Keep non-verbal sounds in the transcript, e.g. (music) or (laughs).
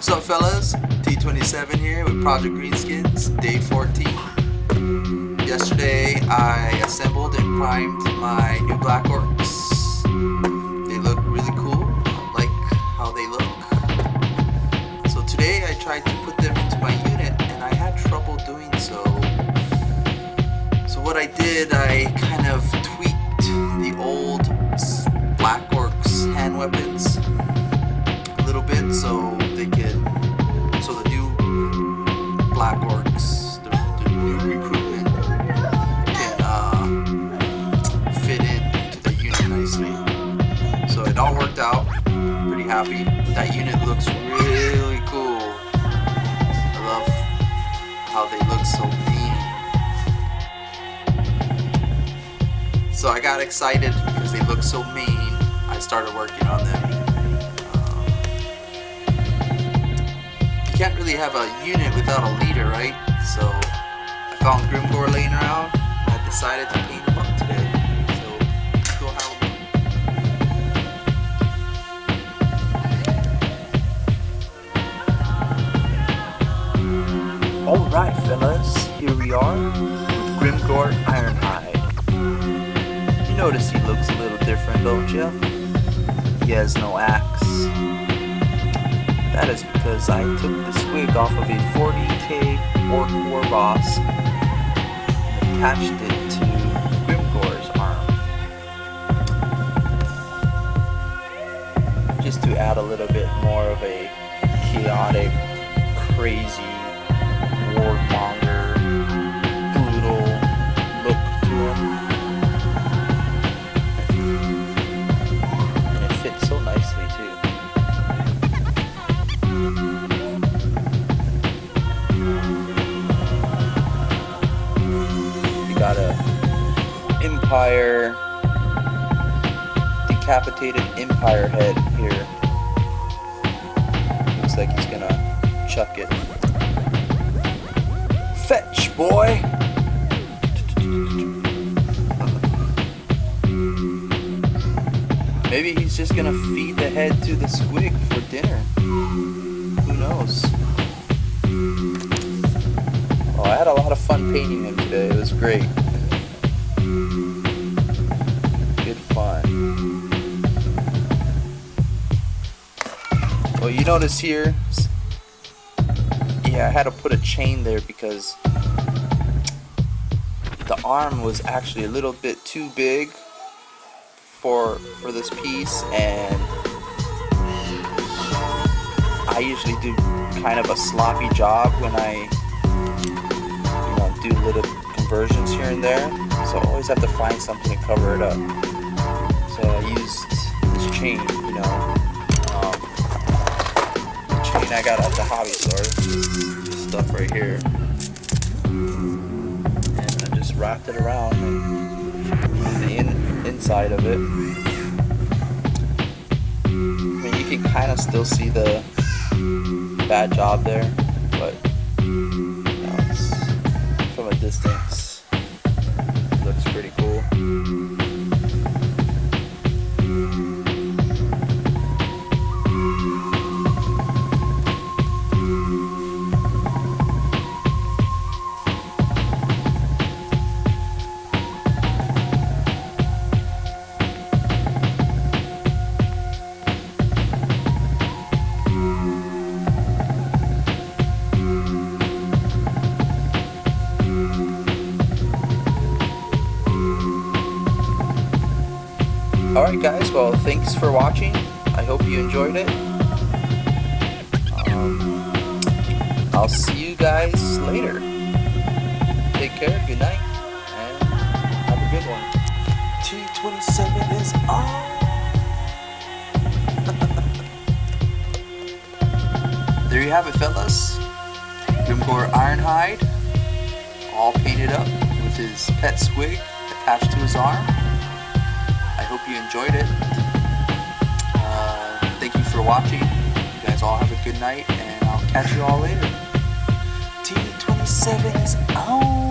What's up fellas? T27 here with Project Greenskins, day 14. Yesterday I assembled and primed my new Black Orcs. They look really cool, I like how they look. So today I tried to put them into my unit and I had trouble doing so. So what I did, I kind of tweaked the old Black Orcs hand weapons little bit so they could so the new black orcs the, the new recruitment can uh, fit into the unit nicely. So it all worked out. Pretty happy. That unit looks really cool. I love how they look so mean so I got excited because they look so mean. I started working on them can't really have a unit without a leader, right? So I found Grimgor laying around and I decided to paint him up today. So go have Alright fellas, here we are with Grimgor Ironhide. You notice he looks a little different, don't you? He has no axe. That is because I took the squig off of a 40k Orc War Boss and attached it to Grimgor's arm. Just to add a little bit more of a chaotic, crazy, warmonger, Empire decapitated Empire head here. Looks like he's gonna chuck it. Fetch, boy! Maybe he's just gonna feed the head to the squig for dinner. Who knows? Oh, I had a lot of fun painting him today. It was great. Fun. Well, you notice here, yeah, I had to put a chain there because the arm was actually a little bit too big for for this piece and I usually do kind of a sloppy job when I you know do little conversions here and there so I always have to find something to cover it up I used this chain you know um, the chain I got at the hobby store stuff right here and I just wrapped it around the in, inside of it. I mean, you can kind of still see the bad job there, but you know, from a distance, looks pretty cool. Alright guys, well thanks for watching. I hope you enjoyed it. Um, I'll see you guys later. Take care, good night, and have a good one. T27 is on! (laughs) there you have it fellas. Grimgor Ironhide, all painted up with his pet squig attached to his arm. I hope you enjoyed it. Uh, thank you for watching. You guys all have a good night, and I'll catch you all later. T27 is on.